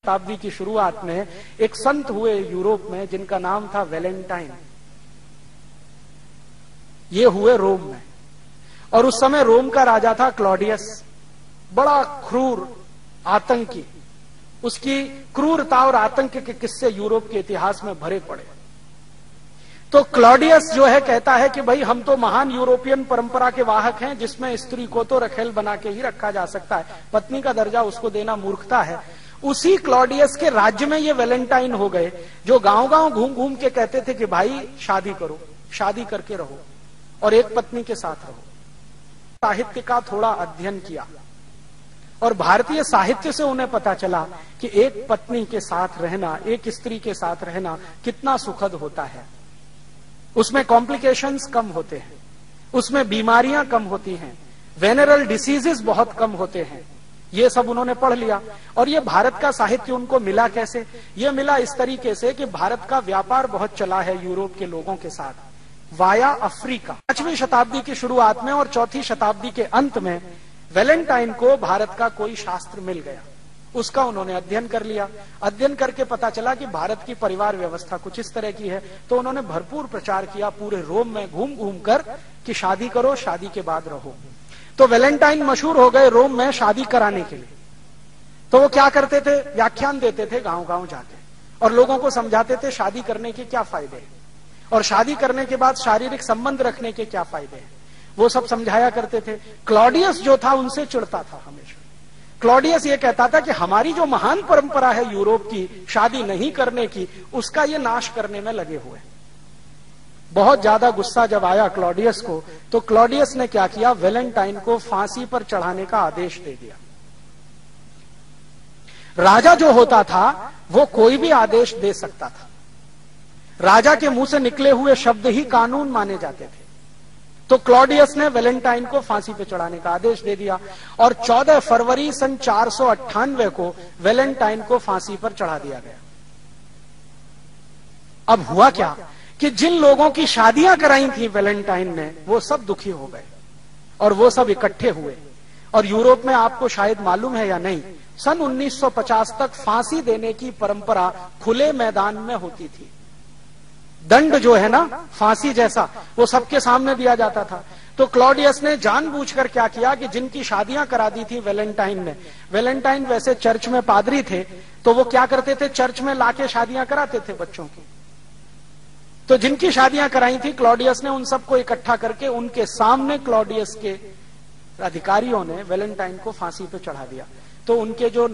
शताब्दी की शुरुआत में एक संत हुए यूरोप में, जिनका नाम था वेलेंटाइन। ये हुए रोम में। और उस समय रोम का राजा था क्लॉडियस। बड़ा क्रूर, आतंकी। उसकी क्रूरता और आतंक के किस्से यूरोप के इतिहास में भरे पड़े। तो क्लॉडियस जो है, कहता है कि भाई, हम तो महान यूरोपियन परंपरा के वाहक हैं, जिसमें स्त्री को तो रखेल बना के ही रखा जा सकता है। पत्नी का दर्जा उसको देना मूर्खता है। उसी क्लॉडियस के राज्य में ये वैलेंटाइन हो गए, जो गाँव गाँव घूम घूम के कहते थे कि भाई, शादी करो, शादी करके रहो, और एक पत्नी के साथ रहो। साहित्य का थोड़ा अध्ययन किया, और भारतीय साहित्य से उन्हें पता चला कि एक पत्नी के साथ रहना, एक स्त्री के साथ रहना कितना सुखद होता है। उसमें कॉम्प्लिकेशंस कम होते हैं, उसमें बीमारियाँ कम होती हैं वेनरल डिसीजेस बहुत कम होते हैं। ये सब उन्होंने पढ़ लिया। और ये भारत का साहित्य उनको मिला कैसे? ये मिला इस तरीके से कि भारत का व्यापार बहुत चला है यूरोप के लोगों के साथ। Via Africa. पांचवी शताब्दी की शुरुआत में और चौथी शताब्दी के अंत में वेलेंटाइन को भारत का कोई शास्त्र मिल गया। उसका उन्होंने अध्ययन कर लिया। अध्ययन करके पता चला कि भारत की परिवार व्यवस्था कुछ इस तरह की है। तो उन्होंने भरपूर प्रचार किया। पूरे रोम में घूम घूम कर कि शादी करो, शादी के बाद रहो। तो वेलेंटाइन मशहूर हो गए रोम में शादी कराने के लिए। तो वो क्या करते थे? व्याख्यान देते थे गाँव गाँव जाके। और लोगों को समझाते थे, शादी करने के क्या फ़ायदे हैं? और शादी करने के बाद शारीरिक संबंध रखने के क्या फ़ायदे हैं? वो सब समझाया करते थे। क्लॉडियस जो था, उनसे चिड़ता था हमेशा। क्लॉडियस ये कहता था कि हमारी जो महान परंपरा है यूरोप की, शादी नहीं करने की, उसका ये नाश करने में लगे हुए बहुत ज़्यादा गुस्सा जब आया क्लॉडियस को तो क्लॉडियस ने क्या किया? वेलेंटाइन को फांसी पर चढ़ाने का आदेश दे दिया। राजा जो होता था, वो कोई भी आदेश दे सकता था। राजा के मुँह से निकले हुए शब्द ही कानून माने जाते थे। तो क्लॉडियस ने वेलेंटाइन को फांसी पे चढ़ाने का आदेश दे दिया और 14 फरवरी सन चार सौ अट्ठानवे को वेलेंटाइन को फांसी पर चढ़ा दिया गया। अब हुआ क्या? कि जिन लोगों की शादियाँ कराई थी वेलेंटाइन ने वो सब दुखी हो गए और वो सब इकट्ठे हुए। और यूरोप में आपको शायद मालूम है या नहीं, सन 1950 तक फांसी देने की परंपरा खुले मैदान में होती थी। दंड जो है ना, फांसी जैसा, वो सबके सामने दिया जाता था। तो क्लॉडियस ने जानबूझकर क्या किया कि जिनकी शादियाँ करा दी थी वेलेंटाइन ने वेलेंटाइन वैसे चर्च में पादरी थे तो वो क्या करते थे? चर्च में लाके शादियाँ कराते थे बच्चों की। तो जिनकी शादियाँ कराई थी, क्लॉडियस ने उन सबको इकट्ठा करके उनके सामने क्लॉडियस के अधिकारियों ने वेलेंटाइन को फांसी पे चढ़ा दिया। तो उनके जो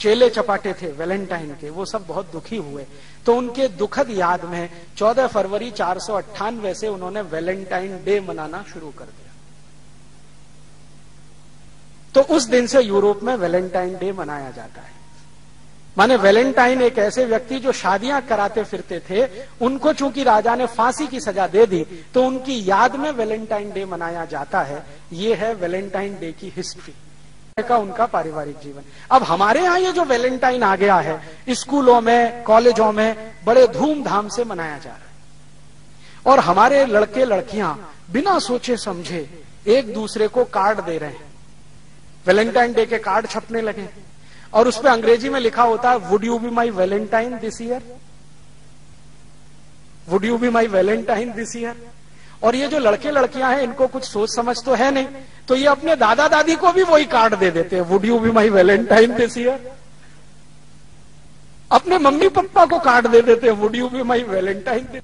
चेले चपाटे थे वेलेंटाइन के, वो सब बहुत दुखी हुए। तो उनके दुखद याद में 14 फरवरी चार सौ अट्ठानवे से उन्होंने वेलेंटाइन डे मनाना शुरू कर दिया। तो उस दिन से यूरोप में वेलेंटाइन डे मनाया जाता है। माने वेलेंटाइन एक ऐसे व्यक्ति जो शादियाँ कराते फिरते थे, उनको चूँकि राजा ने फांसी की सजा दे दी तो उनकी याद में वेलेंटाइन डे मनाया जाता है। ये है वेलेंटाइन डे की हिस्ट्री का उनका पारिवारिक जीवन। अब हमारे यहाँ ये जो वेलेंटाइन आ गया है, स्कूलों में, कॉलेजों में, बड़े धूमधाम से मनाया जा रहा है। और हमारे लड़के लड़कियाँ बिना सोचे समझे एक दूसरे को कार्ड दे रहे हैं। वेलेंटाइन डे के कार्ड छपने लगे। और उसपे अंग्रेज़ी में लिखा होता है would you be my valentine this year would you be my valentine this year और ये जो लड़के लड़कियाँ हैं, इनको कुछ सोच समझ तो है नहीं तो ये अपने दादा दादी को भी वही कार्ड दे देते हैं would you be my valentine this year अपने मम्मी पापा को कार्ड दे देते हैं would you be my valentine this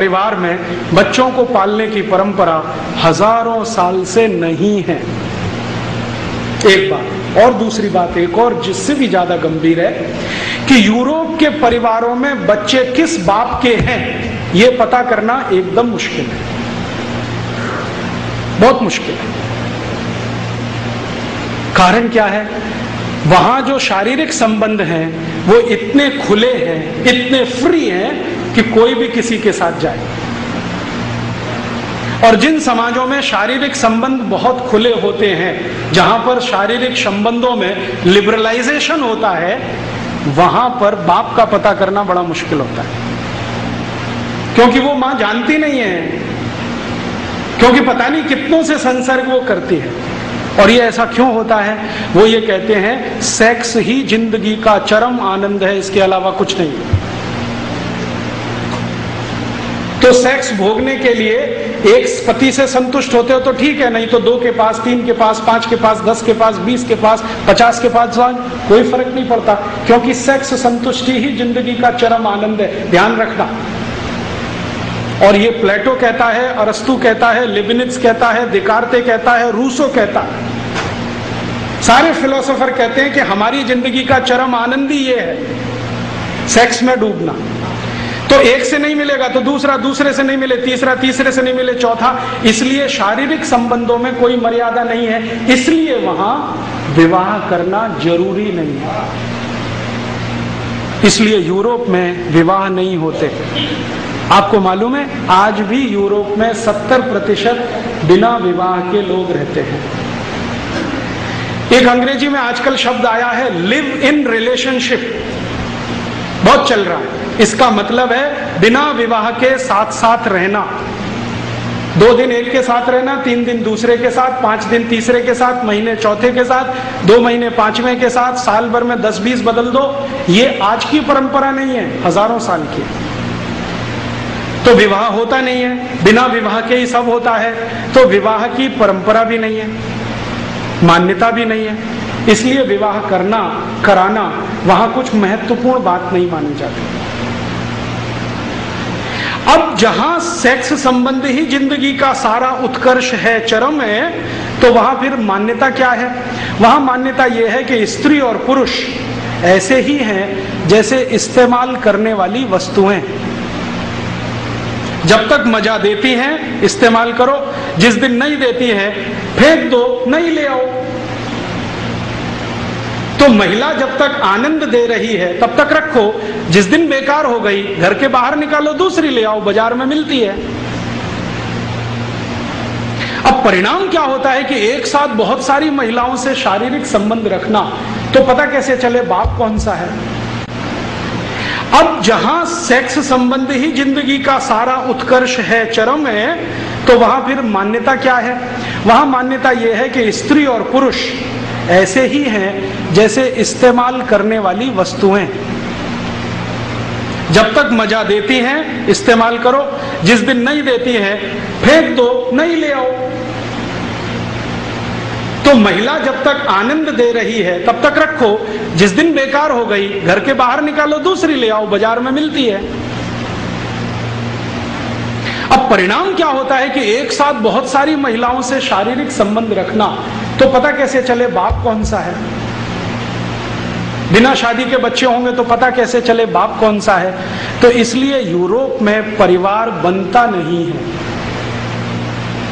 परिवार में बच्चों को पालने की परंपरा हज़ारों साल से नहीं है। एक बात, और दूसरी बात एक और, जिससे भी ज़्यादा गंभीर है कि यूरोप के परिवारों में बच्चे किस बाप के हैं यह पता करना एकदम मुश्किल है। बहुत मुश्किल है। कारण क्या है? वहाँ जो शारीरिक संबंध हैं, वो इतने खुले हैं, इतने फ्री हैं कि कोई भी किसी के साथ जाए। और जिन समाजों में शारीरिक संबंध बहुत खुले होते हैं, जहाँ पर शारीरिक संबंधों में लिबरलाइजेशन होता है, वहाँ पर बाप का पता करना बड़ा मुश्किल होता है। क्योंकि वो माँ जानती नहीं है, क्योंकि पता नहीं कितनों से संसर्ग वो करती है। और ये ऐसा क्यों होता है? वो ये कहते हैं सेक्स ही ज़िंदगी का चरम आनंद है, इसके अलावा कुछ नहीं। सेक्स भोगने के लिए एक पति से संतुष्ट होते हो तो ठीक है, नहीं तो दो के पास, तीन के पास, पाँच के पास, दस के पास, बीस के पास, पचास के पास कोई फ़र्क नहीं पड़ता। क्योंकि सेक्स संतुष्टि ही ज़िंदगी का चरम आनंद है। ध्यान रखना। और ये प्लेटो कहता है, अरस्तु कहता है, लिबिनिट्स कहता है दिकारते कहता है, रूसो कहता है। सारे फिलोसोफर कहते हैं कि हमारी ज़िंदगी का चरम आनंद ही ये है। सेक्स में डूबना। तो एक से नहीं मिलेगा तो दूसरा दूसरे से नहीं मिले, तीसरा तीसरे से नहीं मिले, चौथा। इसलिए शारीरिक संबंधों में कोई मर्यादा नहीं है, इसलिए वहाँ विवाह करना ज़रूरी नहीं है। इसलिए यूरोप में विवाह नहीं होते। आपको मालूम है, आज भी यूरोप में 70 प्रतिशत बिना विवाह के लोग रहते हैं। एक अंग्रेज़ी में आजकल शब्द आया है लिव इन रिलेशनशिप बहुत चल रहा है। इसका मतलब है बिना विवाह के साथ साथ रहना। दो दिन एक के साथ रहना, तीन दिन दूसरे के साथ, पाँच दिन तीसरे के साथ, महीने चौथे के साथ, दो महीने पाँचवें के साथ, साल भर में दस बीस बदल दो। ये आज की परंपरा नहीं है, हज़ारों साल की। तो विवाह होता नहीं है, बिना विवाह के ही सब होता है। तो विवाह की परंपरा भी नहीं है, मान्यता भी नहीं है। इसलिए विवाह करना, कराना, वहाँ कुछ महत्वपूर्ण बात नहीं मानी जाती। अब जहाँ सेक्स संबंध ही ज़िंदगी का सारा उत्कर्ष है, चरम है तो वहाँ फिर मान्यता क्या है? वहाँ मान्यता यह है कि स्त्री और पुरुष ऐसे ही हैं जैसे इस्तेमाल करने वाली वस्तुएँ। जब तक मज़ा देती हैं, इस्तेमाल करो। जिस दिन नहीं देती है, फेंक दो, नहीं ले आओ। तो महिला जब तक आनंद दे रही है, तब तक रखो। जिस दिन बेकार हो गई, घर के बाहर निकालो, दूसरी ले आओ, बाज़ार में मिलती है। अब परिणाम क्या होता है कि एक साथ बहुत सारी महिलाओं से शारीरिक संबंध रखना तो पता कैसे चले, बाप कौन सा है? अब जहाँ सेक्स संबंध ही ज़िंदगी का सारा उत्कर्ष है, चरम है तो वहाँ फिर मान्यता क्या है? वहाँ मान्यता यह है कि स्त्री और पुरुष ऐसे ही हैं जैसे इस्तेमाल करने वाली वस्तुएँ। जब तक मज़ा देती हैं, इस्तेमाल करो। जिस दिन नहीं देती है, फेंक दो, नहीं ले आओ। तो महिला जब तक आनंद दे रही है, तब तक रखो। जिस दिन बेकार हो गई, घर के बाहर निकालो, दूसरी ले आओ, बाज़ार में मिलती है। अब परिणाम क्या होता है कि एक साथ बहुत सारी महिलाओं से शारीरिक संबंध रखना तो पता कैसे चले बाप कौन सा है? बिना शादी के बच्चे होंगे तो पता कैसे चले बाप कौन सा है? तो इसलिए यूरोप में परिवार बनता नहीं है।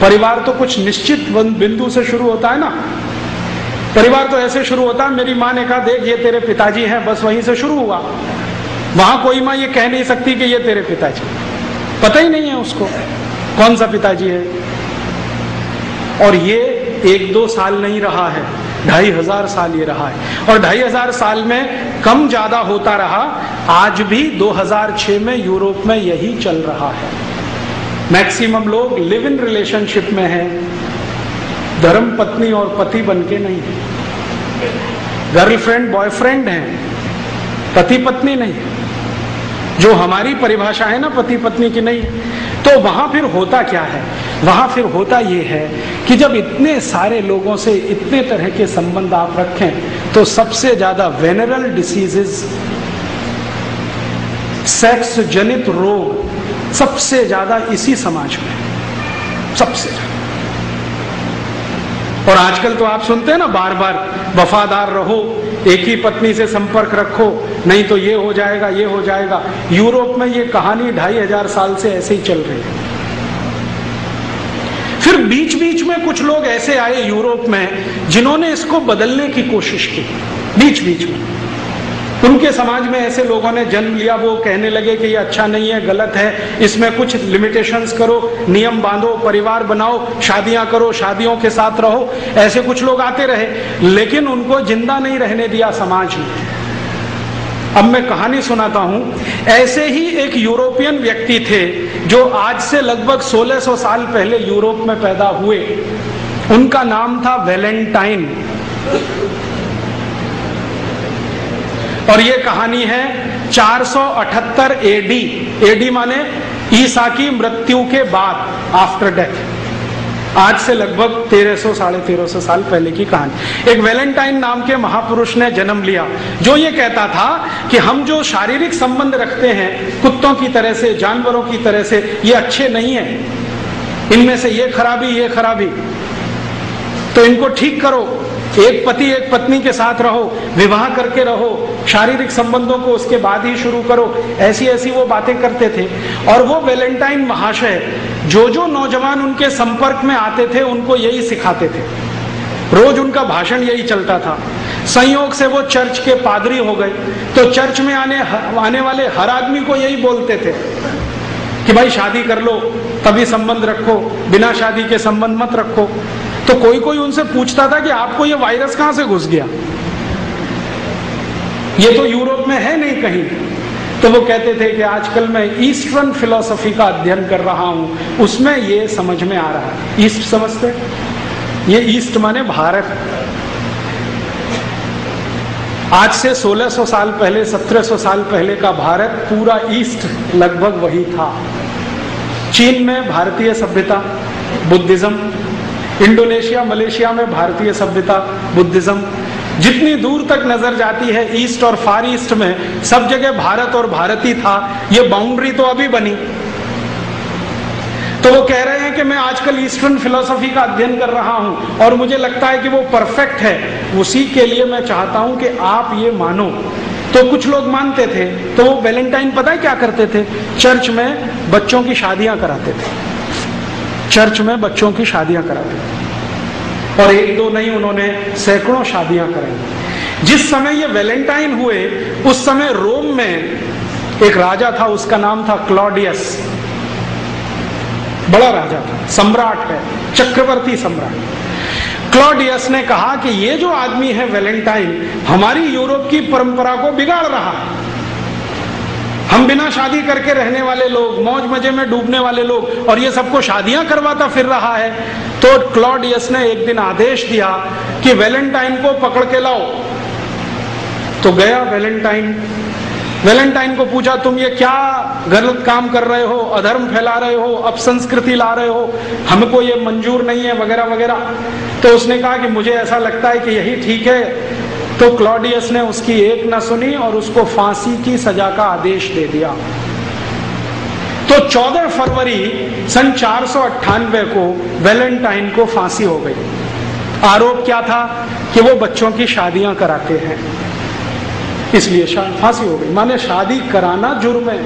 परिवार तो कुछ निश्चित बिंदु से शुरू होता है ना। परिवार तो ऐसे शुरू होता है, मेरी माँ ने कहा, देख, ये तेरे पिताजी हैं, बस वहीं से शुरू हुआ। वहाँ कोई माँ ये कह नहीं सकती कि ये तेरे पिताजी पता ही नहीं है उसको, कौन सा पिताजी है? और ये एक दो साल नहीं रहा है, ढाई हज़ार साल ये रहा है। और ढाई हज़ार साल में कम ज़्यादा होता रहा, आज भी 2006 में यूरोप में यही चल रहा है। मैक्सिमम लोग लिव इन रिलेशनशिप में हैं, धर्म पत्नी और पति बन के नहीं गर्लफ्रेंड, बॉयफ्रेंड हैं, पति पत्नी नहीं जो हमारी परिभाषा है ना पति पत्नी की नहीं तो वहाँ फिर होता क्या है? वहाँ फिर होता यह है कि जब इतने सारे लोगों से इतने तरह के संबंध आप रखें तो सबसे ज़्यादा वेनरल डिसीजेस सेक्स जनित रोग सबसे ज़्यादा इसी समाज में सबसे और आजकल तो आप सुनते हैं ना बार बार वफादार रहो एक ही पत्नी से संपर्क रखो, नहीं तो ये हो जाएगा, ये हो जाएगा। यूरोप में ये कहानी ढाई हज़ार साल से ऐसे ही चल रही है। फिर बीच बीच में कुछ लोग ऐसे आए यूरोप में, जिन्होंने इसको बदलने की कोशिश की। बीच बीच में। उनके समाज में ऐसे लोगों ने जन्म लिया, वो कहने लगे कि ये अच्छा नहीं है, गलत है। इसमें कुछ लिमिटेशंस करो, नियम बांधो, परिवार बनाओ, शादियाँ करो, शादियों के साथ रहो। ऐसे कुछ लोग आते रहे, लेकिन उनको ज़िंदा नहीं रहने दिया समाज ने। अब मैं कहानी सुनाता हूँ। ऐसे ही एक यूरोपियन व्यक्ति थे, जो आज से लगभग 1600 साल पहले यूरोप में पैदा हुए। उनका नाम था वेलेंटाइन। और ये कहानी है 478 एडी एडी माने ईसा की मृत्यु के बाद आफ्टर डेथ आज से लगभग 1300 साढ़े तेरह सौ साल पहले की कहानी। एक वेलेंटाइन नाम के महापुरुष ने जन्म लिया, जो ये कहता था कि हम जो शारीरिक संबंध रखते हैं, कुत्तों की तरह से, जानवरों की तरह से, ये अच्छे नहीं है। इनमें से ये खराबी ये खराबी। तो इनको ठीक करो, एक पति, एक पत्नी के साथ रहो, विवाह करके रहो शारीरिक संबंधों को उसके बाद ही शुरू करो। ऐसी ऐसी वो बातें करते थे। और वो वेलेंटाइन महाशय, जो जो नौजवान उनके संपर्क में आते थे, उनको यही सिखाते थे। रोज उनका भाषण यही चलता था। संयोग से वो चर्च के पादरी हो गए। तो चर्च में आने आने वाले हर आदमी को यही बोलते थे कि भाई शादी कर लो, तभी संबंध रखो, बिना शादी के संबंध मत रखो। तो कोई कोई उनसे पूछता था कि आपको ये वायरस कहाँ से घुस गया? ये तो यूरोप में है नहीं कहीं। तो वो कहते थे कि आजकल मैं ईस्टर्न फिलोसफी का अध्ययन कर रहा हूँ, उसमें ये समझ में आ रहा है। ईस्ट समझते? ये ईस्ट माने भारत। आज से 1600 साल पहले 1700 साल पहले का भारत पूरा ईस्ट लगभग वही था। चीन में भारतीय सभ्यता, बुद्धिज्म। इंडोनेशिया, मलेशिया में भारतीय सभ्यता, बुद्धिज्म। जितनी दूर तक नज़र जाती है ईस्ट और फार ईस्ट में, सब जगह भारत और भारती था। ये बाउंड्री तो अभी बनी। तो वो कह रहे हैं कि मैं आजकल ईस्टर्न फिलोसफी का अध्ययन कर रहा हूँ और मुझे लगता है कि वो परफेक्ट है। उसी के लिए मैं चाहता हूँ कि आप ये मानो। तो कुछ लोग मानते थे तो वो वैलेंटाइन पता है क्या करते थे? चर्च में बच्चों की शादियाँ कराते थे। चर्च में बच्चों की शादियाँ कराते और एक दो नहीं, उन्होंने सैकड़ों शादियाँ कराई। जिस समय ये वैलेंटाइन हुए, उस समय रोम में एक राजा था, उसका नाम था क्लॉडियस। बड़ा राजा था, सम्राट है, चक्रवर्ती सम्राट। क्लॉडियस ने कहा कि ये जो आदमी है वैलेंटाइन, हमारी यूरोप की परंपरा को बिगाड़ रहा है। हम बिना शादी करके रहने वाले लोग, मौज मज़े में डूबने वाले लोग, और ये सबको शादियाँ करवाता फिर रहा है। तो क्लॉडियस ने एक दिन आदेश दिया कि वैलेंटाइन को पकड़ के लाओ। तो गया वैलेंटाइन। वैलेंटाइन को पूछा, तुम ये क्या गलत काम कर रहे हो? अधर्म फैला रहे हो? अपसंस्कृति ला रहे हो? हमको ये मंजूर नहीं है, वगैरह वगैरह। तो उसने कहा कि मुझे ऐसा लगता है कि यही ठीक है। तो क्लॉडियस ने उसकी एक न सुनी और उसको फांसी की सजा का आदेश दे दिया। तो 14 फरवरी सन चार सौ अट्ठानवे को वैलेंटाइन को फांसी हो गई। आरोप क्या था कि वो बच्चों की शादियाँ कराते हैं। इसलिए फांसी हो गई। माने शादी कराना जुर्म है।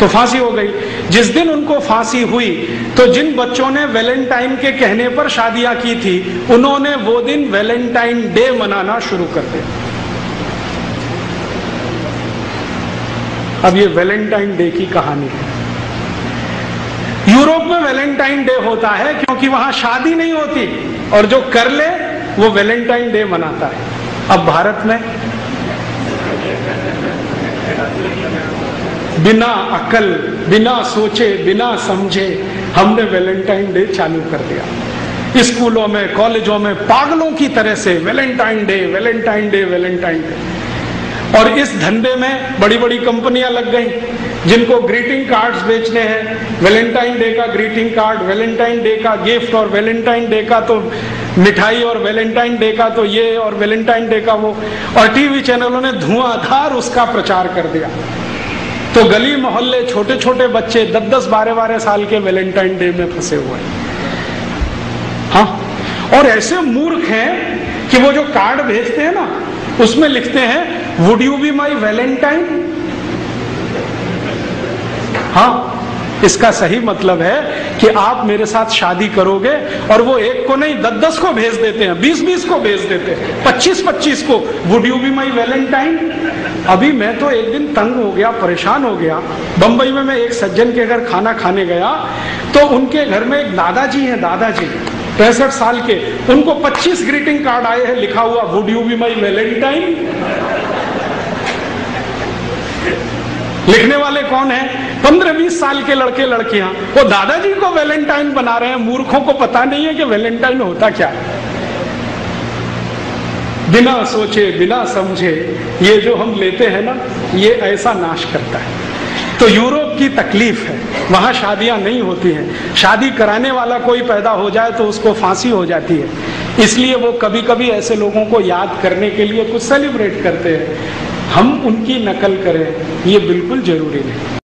तो फांसी हो गई। जिस दिन उनको फांसी हुई तो जिन बच्चों ने वैलेंटाइन के कहने पर शादियाँ की थी, उन्होंने वो दिन वैलेंटाइन डे मनाना शुरू कर दिया। अब ये वैलेंटाइन डे की कहानी है। यूरोप में वैलेंटाइन डे होता है क्योंकि वहाँ शादी नहीं होती, और जो कर ले, वो वैलेंटाइन डे मनाता है। अब भारत में बिना अकल, बिना सोचे, बिना समझे हमने वैलेंटाइन डे चालू कर दिया। स्कूलों में, कॉलेजों में पागलों की तरह से valentine day valentine day valentine day और इस धंधे में बड़ी बड़ी कंपनियाँ लग गई, जिनको ग्रीटिंग कार्ड्स बेचने हैं। वैलेंटाइन डे का ग्रीटिंग कार्ड वैलेंटाइन डे का गिफ्ट और वैलेंटाइन डे का तो मिठाई और वैलेंटाइन डे का तो ये और वैलेंटाइन डे का वो। और टीवी चैनलों ने धुआंधार उसका प्रचार कर दिया। तो गली मोहल्ले छोटे छोटे बच्चे दस दस बारह बारह साल के वैलेंटाइन डे में फंसे हुए हैं। हाँ? और ऐसे मूर्ख हैं कि वो जो कार्ड भेजते हैं ना, उसमें लिखते हैं would you be my valentine हाँ? इसका सही मतलब है कि आप मेरे साथ शादी करोगे और वो एक को नहीं दस दस को भेज देते हैं बीस बीस को भेज देते हैं पच्चीस पच्चीस को। Would you be my valentine अभी मैं तो एक दिन तंग हो गया, परेशान हो गया। बंबई में मैं एक सज्जन के घर खाना खाने गया तो उनके घर में एक दादाजी हैं, दादाजी, पैंसठ साल के। उनको 25 ग्रीटिंग कार्ड आए हैं, लिखा हुआ would you be my valentine लिखने वाले कौन है? पंद्रह बीस साल के लड़के, लड़कियाँ। वो दादाजी को वैलेंटाइन बना रहे हैं, मूर्खों को पता नहीं है कि वेलेंटाइन होता क्या। बिना सोचे, बिना समझे, ये जो हम लेते हैं ना, ये ऐसा नाश करता है। तो यूरोप की तकलीफ़ है, वहाँ शादियाँ नहीं होती हैं। शादी कराने वाला कोई पैदा हो जाए तो उसको फांसी हो जाती है। इसलिए वो कभी कभी ऐसे लोगों को याद करने के लिए कुछ सेलिब्रेट करते हैं। हम उनकी नकल करें, ये बिल्कुल ज़रूरी नहीं।